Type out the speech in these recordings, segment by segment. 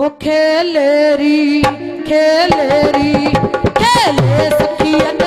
हो खेलेरी खेलेरी खेले सखियन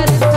Let's go.